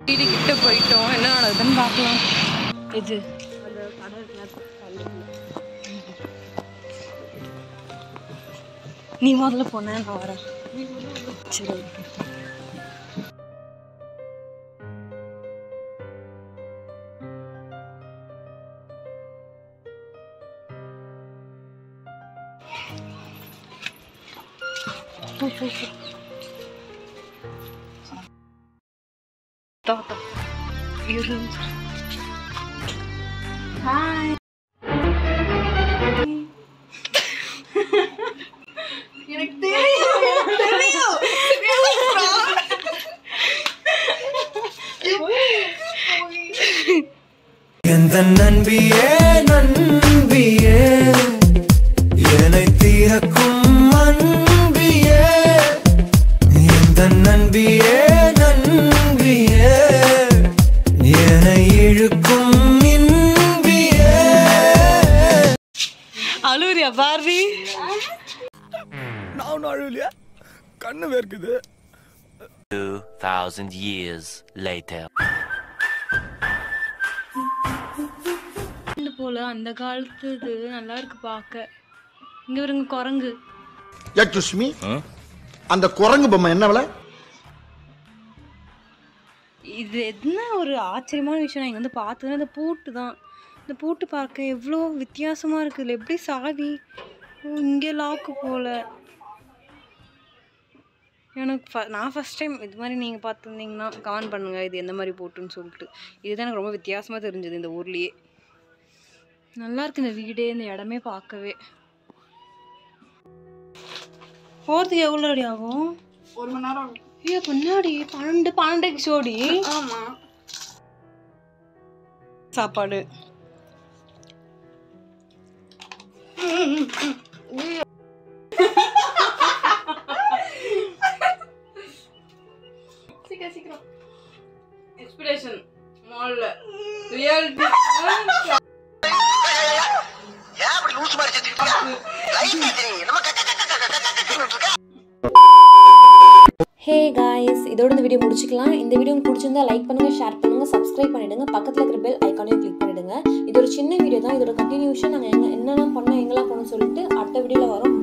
கிட்ட போயிட்டோம் என்ன நடக்குதுன்னு பார்க்கலாம் இது நீ முதல்ல போன நான் வரேன் சரி Thank you. போ. தா, தா. இரு. ஹாய் எனக்கு தெரியும் எனக்கு தெரியும் எந்த நண்பியே நண்பியே என்னை தீரக்கும் அழுறியா பார்வி? நான் அழுவலையா கண்ணு வேர்க்குது 2,000 years later. இந்த போல அந்த காலத்து இது நல்லா இருக்கு பார்க்க இங்க வருங்க குரங்கு. எக்ஸ்கூஸ் மீ அந்த குரங்கு பொம்மை என்ன விலை? இது என்ன ஒரு ஆச்சரியமான விஷயம்? நான் இங்கே வந்து பார்த்ததுன்னா இந்த பூட்டு தான். இந்த பூட்டு பார்க்க எவ்வளோ வித்தியாசமாக இருக்குது எப்படி சாவி? இங்கே லாக்கு போல. எனக்கு ஃப நான் ஃபஸ்ட் டைம் இது மாதிரி நீங்கள் பார்த்துருந்தீங்கன்னா கமெண்ட் பண்ணுங்கள் இது எந்த மாதிரி பூட்டுன்னு சொல்லிட்டு. இதுதான் எனக்கு ரொம்ப வித்தியாசமாக தெரிஞ்சது இந்த ஊர்லேயே. நல்லா இருக்கு இந்த வீடே இந்த இடமே பார்க்கவே. போகிறதுக்கு எவ்வளோ அடி ஆகும்? ஒரு மணி நேரம் ஆகும். ஐயோ பின்னாடி பன்னெண்டு பன்னெண்டு சோடி ஆமா. சாப்பாடு. சீக்கிரம் சீக்கிரம் எக்ஸ்பிரேஷன் மால்ல ரியாலிட்டி hey guys இதோட இந்த வீடியோ முடிச்சுக்கலாம். இந்த வீடியோ உங்களுக்கு பிடிச்சிருந்தா லைக் பண்ணுங்க ஷேர் பண்ணுங்கள் சப்ஸ்கிரைப் பண்ணிடுங்க. பக்கத்தில் இருக்கிற பெல் ஐக்கானையும் கிளிக் பண்ணிவிடுங்க இது ஒரு சின்ன வீடியோ தான். இதோட கண்டினியூஷன் நாங்கள் எங்கே என்னென்ன பண்ணோம் எங்கெல்லாம் போகணும்னு சொல்லிட்டு அடுத்த வீடியோவில் வரும்.